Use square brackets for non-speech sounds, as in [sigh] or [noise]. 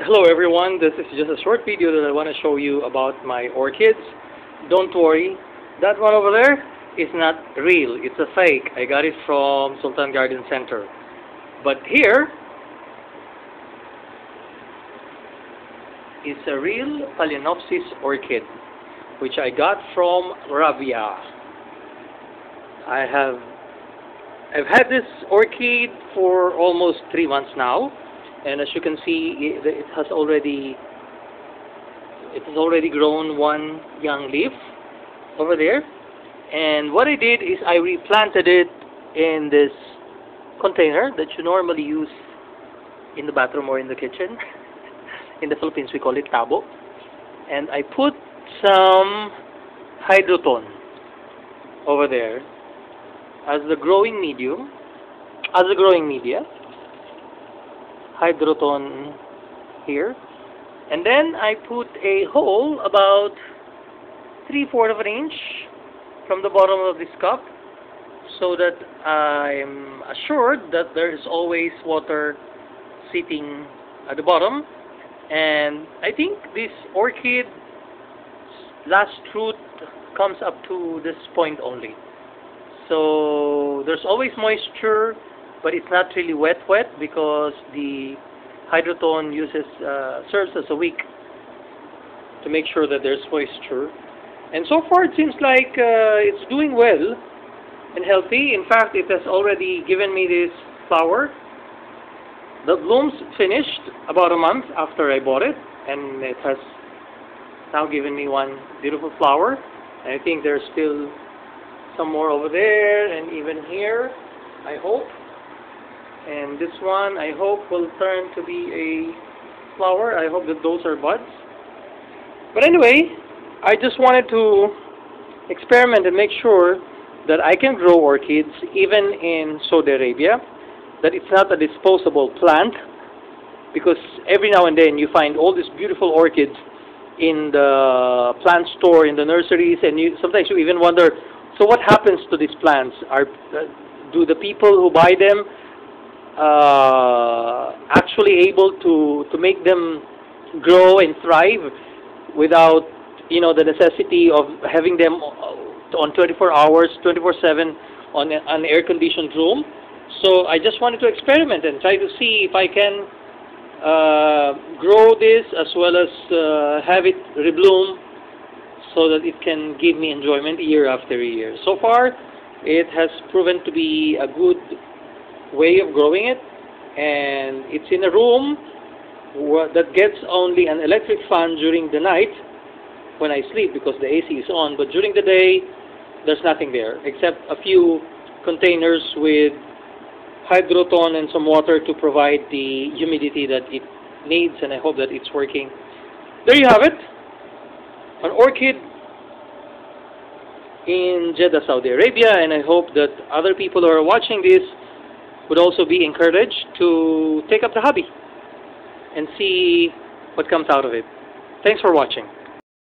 Hello everyone, this is just a short video that I want to show you about my orchids. Don't worry, that one over there is not real, it's a fake. I got it from Sultan Garden Center. But here is a real Phalaenopsis orchid which I got from Rabia. I have I've had this orchid for almost three months now and as you can see it, has already it has already grown one young leaf over there. And what I did is I replanted it in this container that you normally use in the bathroom or in the kitchen. [laughs] In the Philippines we call it tabo. And I put some hydroton over there as the growing medium as the growing media hydroton here. And then I put a hole about three-fourths of an inch from the bottom of this cup so that I'm assured that there is always water sitting at the bottom. And I think this orchid last root comes up to this point only. So there's always moisture but it's not really wet wet because the hydroton uses uh, serves as a wick to make sure that there's moisture. And so far it seems like uh, it's doing well and healthy. In fact it has already given me this flower. The blooms finished about a month after I bought it and it has now given me one beautiful flower. And I think there's still some more over there and even here I hope and this one I hope will turn to be a flower. I hope that those are buds. But anyway I just wanted to experiment and make sure that I can grow orchids even in Saudi Arabia that it's not a disposable plant because every now and then you find all these beautiful orchids in the plant store in the nurseries and you sometimes you even wonder so what happens to these plants? Are uh, do the people who buy them uh, actually able to to make them grow and thrive without you know the necessity of having them on 24 hours 24/7 on an air conditioned room. So I just wanted to experiment and try to see if I can uh, grow this as well as uh, have it rebloom so that it can give me enjoyment year after year. So far it has proven to be a good way of growing it and it's in a room that gets only an electric fan during the night when I sleep because the AC is on but during the day there's nothing there except a few containers with hydroton and some water to provide the humidity that it needs and I hope that it's working. There you have it. An orchid in Jeddah, Saudi Arabia and I hope that other people who are watching this would also be encouraged to take up the hobby and see what comes out of it. Thanks for watching.